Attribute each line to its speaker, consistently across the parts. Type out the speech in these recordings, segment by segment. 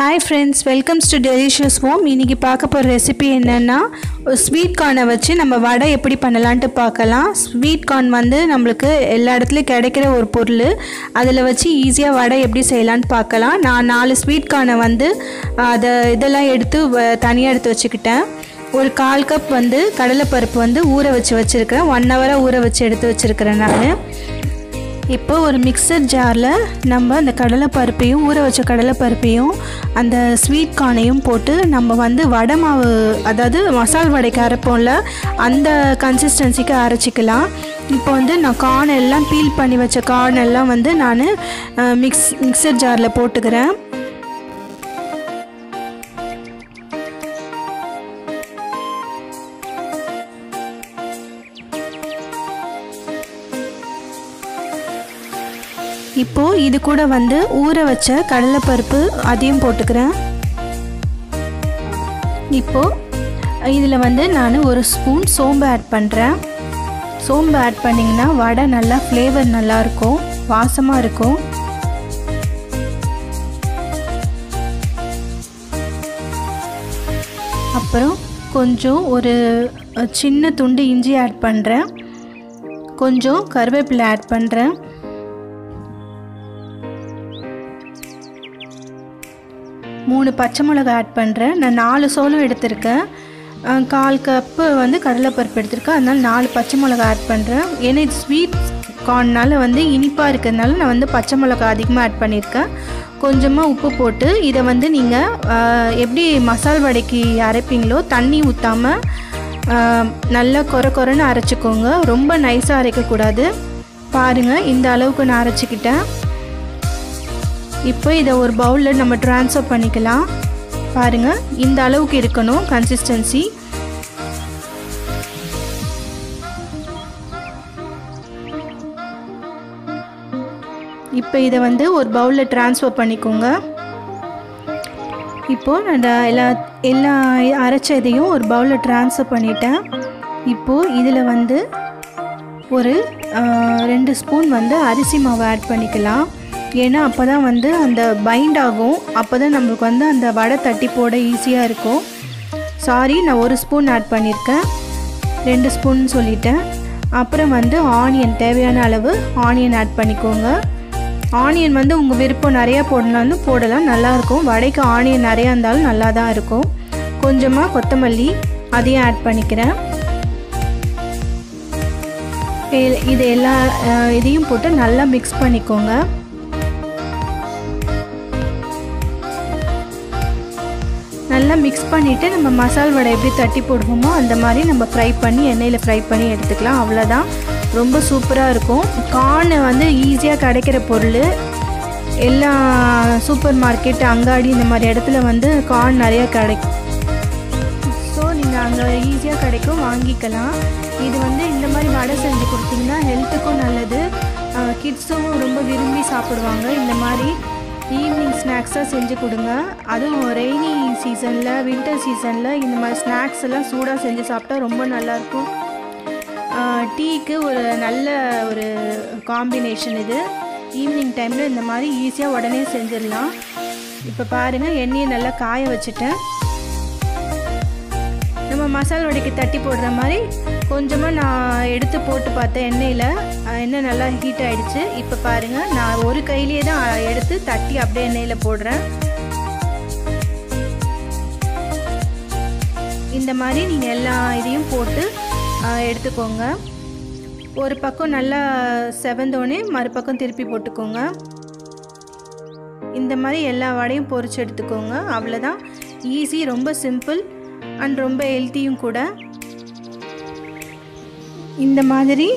Speaker 1: Hi friends welcomes to delicious home இன்றைக்கி பார்க்க போகிற ரெசிபி என்னென்னா ஒரு ஸ்வீட் கார்னை வச்சு நம்ம வடை எப்படி பண்ணலான்ட்டு பார்க்கலாம். ஸ்வீட் கார்ன் வந்து நம்மளுக்கு எல்லா இடத்துலையும் கிடைக்கிற ஒரு பொருள். அதில் வச்சு ஈஸியாக வடை எப்படி செய்யலான்னு பார்க்கலாம். நான் நாலு ஸ்வீட் கார்னை வந்து அதை இதெல்லாம் எடுத்து தனியாக எடுத்து வச்சுக்கிட்டேன். ஒரு கால் கப் வந்து கடலைப்பருப்பு வந்து ஊற வச்சு வச்சுருக்கிறேன். ஒன் ஹவராக ஊற வச்சு எடுத்து வச்சுருக்கிறேன் நான். இப்போ ஒரு மிக்சர் ஜாரில் நம்ம அந்த கடலைப்பருப்பையும் ஊற வச்ச கடலைப்பருப்பையும் அந்த ஸ்வீட் கார்னையும் போட்டு நம்ம வந்து வடை மாவு அதாவது மசால் வடைக்கு அரைப்போம்ல அந்த கன்சிஸ்டன்சிக்கு அரைச்சிக்கலாம். இப்போ வந்து நான் கார்ன் எல்லாம் பீல் பண்ணி வச்ச கார்ன் எல்லாம் வந்து நான் மிக்ஸ் மிக்சர் ஜாரில் போட்டுக்கிறேன். இப்போது இது கூட வந்து ஊற வச்ச கடலைப்பருப்பு அதையும் போட்டுக்கிறேன். இப்போது இதில் வந்து நான் ஒரு ஸ்பூன் சோம்பு ஆட் பண்ணுறேன் சோம்பு ஆட் பண்ணிங்கன்னா வடை நல்லா ஃப்ளேவர் நல்லாயிருக்கும் வாசமாக இருக்கும். அப்புறம் கொஞ்சம் ஒரு சின்ன துண்டு இஞ்சி ஆட் பண்ணுறேன் கொஞ்சம் கருவேப்பிலை ஆட் பண்ணுறேன் மூணு பச்சை மிளகா ஆட் பண்ணுறேன் நான் நாலு சோளம் எடுத்திருக்கேன். கால் கப்பு வந்து கடலைப்பருப்பு எடுத்திருக்கேன். அதனால் நாலு பச்சை மிளகா ஆட் பண்ணுறேன் ஏன்னா இது ஸ்வீட் கார்னால் வந்து இனிப்பாக இருக்கிறதுனால நான் வந்து பச்சை மிளகா அதிகமாக ஆட் பண்ணியிருக்கேன். கொஞ்சமாக உப்பு போட்டு இதை வந்து நீங்கள் எப்படி மசால் வடைக்கு அரைப்பீங்களோ தண்ணி ஊற்றாமல் நல்லா குறை குறைன்னு அரைச்சிக்கோங்க. ரொம்ப நைஸாக அரைக்கக்கூடாது. பாருங்கள் இந்த அளவுக்கு நான் அரைச்சிக்கிட்டேன். இப்போ இதை ஒரு பவுலில் நம்ம ட்ரான்ஸ்ஃபர் பண்ணிக்கலாம். பாருங்கள் இந்த அளவுக்கு இருக்கணும் கன்சிஸ்டன்சி இப்போ இதை வந்து ஒரு பவுலில் ட்ரான்ஸ்ஃபர் பண்ணிக்கோங்க. இப்போது நான் எல்லா எல்லா அரைச்ச இதையும் ஒரு பவுலில் ட்ரான்ஸ்ஃபர் பண்ணிட்டேன். இப்போது இதில் வந்து ஒரு ரெண்டு ஸ்பூன் வந்து அரிசி மாவு ஆட் பண்ணிக்கலாம். ஏன்னா அப்போ தான் வந்து அந்த பைண்ட் ஆகும். அப்போ தான் நம்மளுக்கு வந்து அந்த வடை தட்டி போட ஈஸியாக இருக்கும். சாரி நான் ஒரு ஸ்பூன் ஆட் பண்ணியிருக்கேன் ரெண்டு ஸ்பூன் சொல்லிட்டேன். அப்புறம் வந்து ஆனியன் தேவையான அளவு ஆனியன் ஆட் பண்ணிக்கோங்க. ஆனியன் வந்து உங்கள் விருப்பம் நிறையா போடணும்னு போடலாம். நல்லாயிருக்கும் வடைக்கு ஆனியன் நிறையா இருந்தாலும் நல்லா தான் இருக்கும். கொஞ்சமாக கொத்தமல்லி அதையும் ஆட் பண்ணிக்கிறேன். இது எல்லா இதையும் போட்டு நல்லா மிக்ஸ் பண்ணிக்கோங்க. நல்லா மிக்ஸ் பண்ணிவிட்டு நம்ம மசால் வடை எப்படி தட்டி போடுவோமோ அந்த மாதிரி நம்ம ஃப்ரை பண்ணி எண்ணெயில் ஃப்ரை பண்ணி எடுத்துக்கலாம். அவ்வளோதான் ரொம்ப சூப்பராக இருக்கும். கார்னு வந்து ஈஸியாக கிடைக்கிற பொருள். எல்லா சூப்பர் மார்க்கெட் அங்காடி இந்த மாதிரி இடத்துல வந்து கார்ன் நிறையா கிடைக்கும் ஸோ நீங்கள் அங்கே ஈஸியாக கிடைக்கும். வாங்கிக்கலாம். இது வந்து இந்த மாதிரி வடை செஞ்சு கொடுத்தீங்கன்னா ஹெல்த்துக்கும் நல்லது. கிட்ஸும் ரொம்ப விரும்பி சாப்பிடுவாங்க. இந்த மாதிரி ஈவினிங் ஸ்நாக்ஸாக செஞ்சு கொடுங்க. அதுவும் ரெய்னி சீசனில் வின்டர் சீசனில் இந்த மாதிரி ஸ்நாக்ஸ் எல்லாம் சூடாக செஞ்சு சாப்பிட்டா ரொம்ப நல்லாயிருக்கும் டீக்கு ஒரு நல்ல ஒரு காம்பினேஷன் இது. ஈவினிங் டைமில் இந்த மாதிரி ஈஸியாக உடனே செஞ்சிடலாம். இப்போ பாருங்கள் எண்ணெயை நல்லா காய வச்சுட்டேன். நம்ம மசால் வடைக்கு தட்டி போடுற மாதிரி கொஞ்சமாக நான் எடுத்து போட்டு பார்த்தேன் எண்ணெயில் எண்ணெய் நல்லா ஹீட் ஆகிடுச்சு இப்போ பாருங்கள் நான் ஒரு கையிலேயே தான் எடுத்து தட்டி அப்படியே எண்ணெயில் போடுறேன். இந்த மாதிரி நீங்கள் எல்லா இதையும் போட்டு எடுத்துக்கோங்க. ஒரு பக்கம் நல்லா செவந்தோடனே மறுபக்கம் திருப்பி போட்டுக்கோங்க. இந்த மாதிரி எல்லா வடையும் பொறிச்சு எடுத்துக்கோங்க. அவ்வளோதான் ஈஸி ரொம்ப சிம்பிள் அண்ட் ரொம்ப ஹெல்த்தியும் கூட. இந்த மாதிரி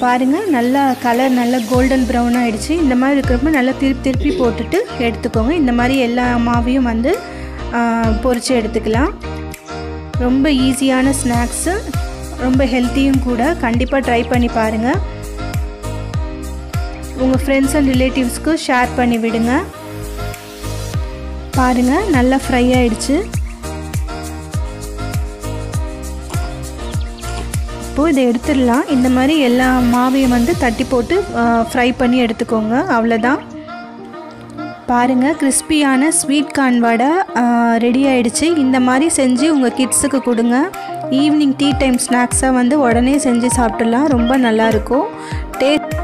Speaker 1: பாருங்கள் நல்லா கலர் நல்லா கோல்டன் ப்ரௌன் ஆகிடுச்சு இந்த மாதிரி இருக்கிறப்ப நல்லா திருப்பி திருப்பி போட்டுட்டு எடுத்துக்கோங்க. இந்த மாதிரி எல்லா மாவையும் வந்து பொறிச்சு எடுத்துக்கலாம். ரொம்ப ஈஸியான ஸ்நாக்ஸு ரொம்ப ஹெல்த்தியும் கூட. கண்டிப்பாக ட்ரை பண்ணி பாருங்கள் உங்கள் ஃப்ரெண்ட்ஸ் அண்ட் ரிலேட்டிவ்ஸ்க்கு ஷேர் பண்ணி விடுங்க. பாருங்கள் நல்லா ஃப்ரை ஆகிடுச்சு இப்போது இதை எடுத்துடலாம். இந்த மாதிரி எல்லா மாவையும் வந்து தட்டி போட்டு ஃப்ரை பண்ணி எடுத்துக்கோங்க. அவ்வளோதான் பாருங்கள் கிறிஸ்பியான ஸ்வீட் கார்ன் வடை ரெடி ஆகிடுச்சு இந்த மாதிரி செஞ்சு உங்கள் கிட்ஸுக்கு கொடுங்க. ஈவினிங் டீ டைம் ஸ்நாக்ஸாக வந்து உடனே செஞ்சு சாப்பிட்டுலாம் ரொம்ப நல்லாயிருக்கும் டேஸ்ட்